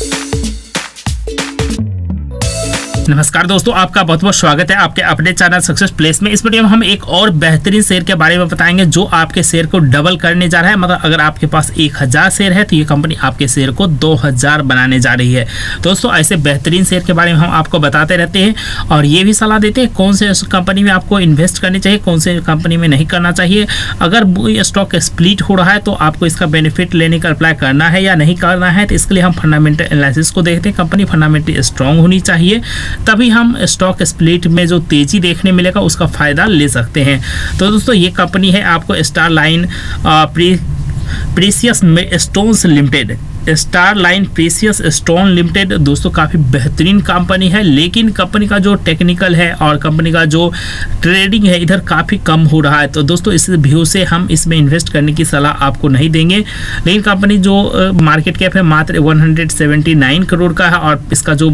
Thank you. नमस्कार दोस्तों, आपका बहुत बहुत स्वागत है आपके अपने चैनल सक्सेस प्लेस में। इस वीडियो में हम एक और बेहतरीन शेयर के बारे में बताएँगे जो आपके शेयर को डबल करने जा रहा है। मतलब अगर आपके पास एक हज़ार शेयर है तो ये कंपनी आपके शेयर को दो हज़ार बनाने जा रही है। दोस्तों, ऐसे बेहतरीन शेयर के बारे में हम आपको बताते रहते हैं और ये भी सलाह देते हैं कौन से कंपनी में आपको इन्वेस्ट करनी चाहिए, कौन से कंपनी में नहीं करना चाहिए। अगर स्टॉक स्प्लिट हो रहा है तो आपको इसका बेनिफिट लेने का अप्लाई करना है या नहीं करना है तो इसके लिए हम फंडामेंटल एनालिसिस को देखते हैं। कंपनी फंडामेंटली स्ट्रांग होनी चाहिए। तभी हम स्टॉक स्प्लिट में जो तेज़ी देखने मिलेगा, उसका फ़ायदा ले सकते हैं। तो दोस्तों, ये कंपनी है आपको star line pre precious stones limited star line precious stone limited दोस्तों, काफ़ी बेहतरीन कंपनी है, लेकिन कंपनी का जो टेक्निकल है और कंपनी का जो ट्रेडिंग है, इधर काफ़ी कम हो रहा है। तो दोस्तों, इस व्यू से हम इसमें इन्वेस्ट करने की सलाह आपको नहीं देंगे। लेकिन कंपनी जो मार्केट कैप है, मात्र 179 करोड़ का है और इसका जो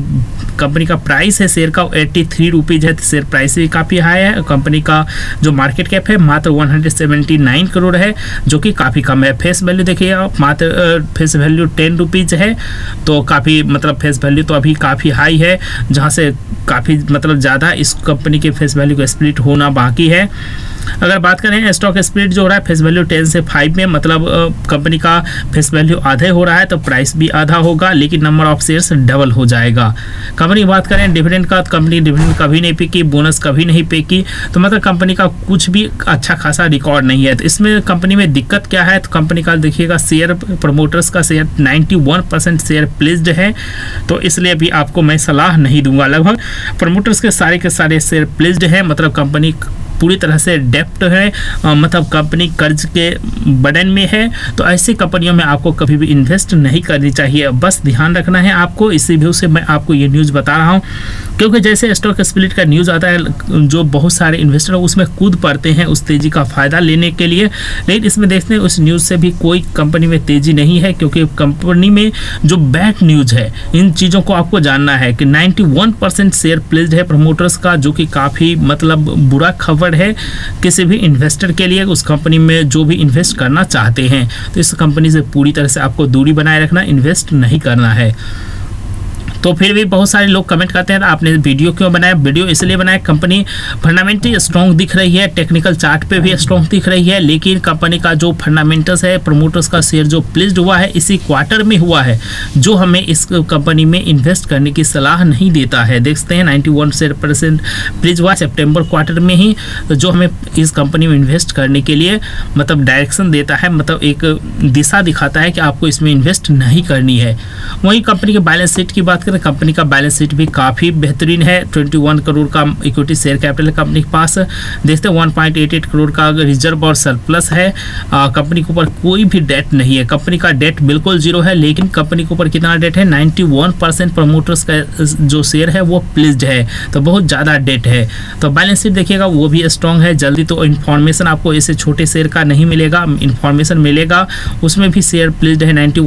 कंपनी का प्राइस है शेयर का एट्टी थ्री रुपीज़ है तो शेयर प्राइस भी काफ़ी हाई है। कंपनी का जो मार्केट कैप है, मात्र 179 करोड़ है, जो कि काफ़ी कम है। फेस वैल्यू देखिए मात्र फेस वैल्यू टेन रुपीज़ है तो काफ़ी मतलब फेस वैल्यू तो अभी काफ़ी हाई है, जहाँ से काफ़ी मतलब ज़्यादा इस कंपनी के फेस वैल्यू का स्प्लिट होना बाकी है। अगर बात करें स्टॉक स्प्लिट जो हो रहा है फेस वैल्यू टेन से फाइव में मतलब कंपनी का फेस वैल्यू आधे हो रहा है तो प्राइस भी आधा होगा, लेकिन नंबर ऑफ़ शेयर्स डबल हो जाएगा। कंपनी बात करें डिविडेंड का कंपनी डिविडेंड कभी नहीं पे की बोनस कभी नहीं पे की तो मतलब कंपनी का कुछ भी अच्छा खासा रिकॉर्ड नहीं है। तो इसमें कंपनी में दिक्कत क्या है? तो कंपनी का, देखिएगा शेयर प्रमोटर्स का शेयर 91 परसेंट शेयर प्लेस्ड है तो इसलिए अभी आपको मैं सलाह नहीं दूँगा। लगभग प्रमोटर्स के सारे के सारे शेयर प्लेस्ड है मतलब कंपनी पूरी तरह से डेप्ट है मतलब कंपनी कर्ज के बर्डन में है तो ऐसी कंपनियों में आपको कभी भी इन्वेस्ट नहीं करनी चाहिए। बस ध्यान रखना है आपको, इसी व्यू से मैं आपको ये न्यूज़ बता रहा हूँ। क्योंकि जैसे स्टॉक स्प्लिट का न्यूज़ आता है, जो बहुत सारे इन्वेस्टर उसमें कूद पड़ते हैं उस तेज़ी का फ़ायदा लेने के लिए। लेकिन इसमें देखते हैं, उस न्यूज़ से भी कोई कंपनी में तेज़ी नहीं है, क्योंकि कंपनी में जो बैड न्यूज़ है, इन चीज़ों को आपको जानना है कि 91 परसेंट शेयर प्लेस्ड है प्रमोटर्स का, जो कि काफ़ी मतलब बुरा खबर है, किसी भी इन्वेस्टर के लिए उस कंपनी में जो भी इन्वेस्ट करना चाहते हैं तो इस कंपनी से पूरी तरह से आपको दूरी बनाए रखना इन्वेस्ट नहीं करना है। तो फिर भी बहुत सारे लोग कमेंट करते हैं, आपने वीडियो क्यों बनाया? वीडियो इसलिए बनाया कंपनी फंडामेंटली स्ट्रॉन्ग दिख रही है टेक्निकल चार्ट पे भी स्ट्रॉन्ग दिख रही है, लेकिन कंपनी का जो फंडामेंटल्स है प्रमोटर्स का शेयर जो प्लेस्ड हुआ है, इसी क्वार्टर में हुआ है, जो हमें इस कंपनी में इन्वेस्ट करने की सलाह नहीं देता है। देखते हैं नाइन्टी वन परसेंट प्लीज़ हुआ सेप्टेम्बर क्वार्टर में ही, जो हमें इस कंपनी में इन्वेस्ट करने के लिए मतलब डायरेक्शन देता है मतलब एक दिशा दिखाता है कि आपको इसमें इन्वेस्ट नहीं करनी है। वहीं कंपनी के बैलेंस शीट की बात करें अगर कंपनी का बैलेंस शीट भी काफ़ी बेहतरीन है। 21 करोड़ का इक्विटी शेयर कैपिटल कंपनी के पास। देखते हैं 1.88 करोड़ का रिज़र्व और सरप्लस है कंपनी के ऊपर कोई भी डेट नहीं है। कंपनी का डेट बिल्कुल ज़ीरो है, लेकिन कंपनी के ऊपर कितना डेट है? 91 परसेंट प्रमोटर्स का, जो शेयर है, वो प्लीज़ है। तो बहुत ज़्यादा डेट है। तो बैलेंस शीट देखिएगा, वो भी स्ट्रॉन्ग है। जल्दी तो इन्फॉर्मेशन आपको ऐसे छोटे शेयर का नहीं मिलेगा। इन्फॉर्मेशन मिलेगा। उसमें भी शेयर प्लीज़ है नाइन्टी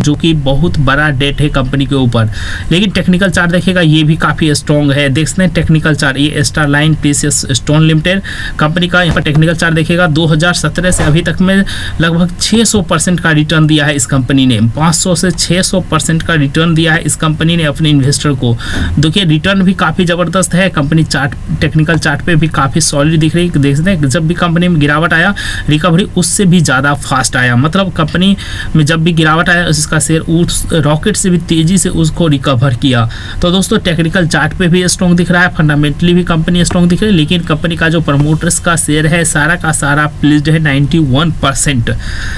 जो कि बहुत बड़ा डेट है कंपनी के ऊपर। लेकिन टेक्निकल चार्ट देखिएगा, ये भी काफ़ी स्ट्रॉन्ग है। देख सकते हैं टेक्निकल चार्ट ये star line PCS stone limited company का यहाँ पर टेक्निकल चार्ट देखिएगा 2017 से अभी तक में लगभग 600 परसेंट का रिटर्न दिया है इस कंपनी ने। 500 से 600 परसेंट का रिटर्न दिया है इस कंपनी ने अपने इन्वेस्टर को। देखिए रिटर्न भी काफ़ी ज़बरदस्त है। कंपनी चार्ट टेक्निकल चार्ट पर भी काफ़ी सॉलिड दिख रही देख सकते हैं, जब भी कंपनी में गिरावट आया रिकवरी उससे भी ज़्यादा फास्ट आया। मतलब कंपनी में जब भी गिरावट आया इसका शेयर उस रॉकेट से भी तेज़ी से उसको रिकवर कवर किया। तो दोस्तों टेक्निकल चार्ट पे भी स्ट्रॉन्ग दिख रहा है फंडामेंटली भी कंपनी स्ट्रॉन्ग दिख रही है, लेकिन कंपनी का जो प्रमोटर्स का शेयर है, सारा का सारा प्लीज़ है 91 परसेंट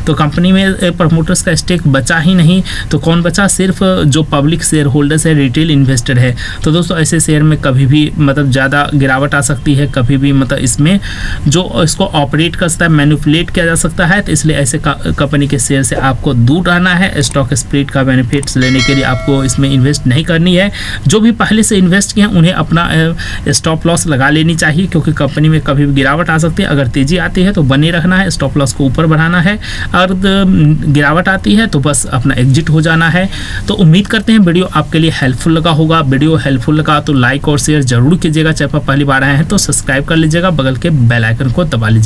तो कंपनी में प्रमोटर्स का स्टेक बचा ही नहीं तो कौन बचा? सिर्फ़ जो पब्लिक शेयर होल्डर्स है रिटेल इन्वेस्टर है। तो दोस्तों, ऐसे शेयर में कभी भी मतलब ज़्यादा गिरावट आ सकती है, कभी भी मतलब इसमें जो इसको ऑपरेट कर सकता है मैनुपुलेट किया जा सकता है तो इसलिए ऐसे कंपनी के शेयर से आपको दूर रहना है स्टॉक स्प्लिट का बेनिफिट्स लेने के लिए आपको इसमें इन्वेस्ट नहीं करनी है। जो भी पहले से इन्वेस्ट किए हैं, उन्हें अपना स्टॉप लॉस लगा लेनी चाहिए, क्योंकि कंपनी में कभी भी गिरावट आ सकती है। अगर तेज़ी आती है तो बने रखना है स्टॉप लॉस को ऊपर बढ़ाना है। अगर गिरावट आती है तो बस अपना एग्जिट हो जाना है। तो उम्मीद करते हैं वीडियो आपके लिए हेल्पफुल लगा होगा। वीडियो हेल्पफुल लगा तो लाइक और शेयर ज़रूर कीजिएगा। चाहे पहली बार आए हैं तो सब्सक्राइब कर लीजिएगा। बगल के बेलाइकन को दबा लीजिए।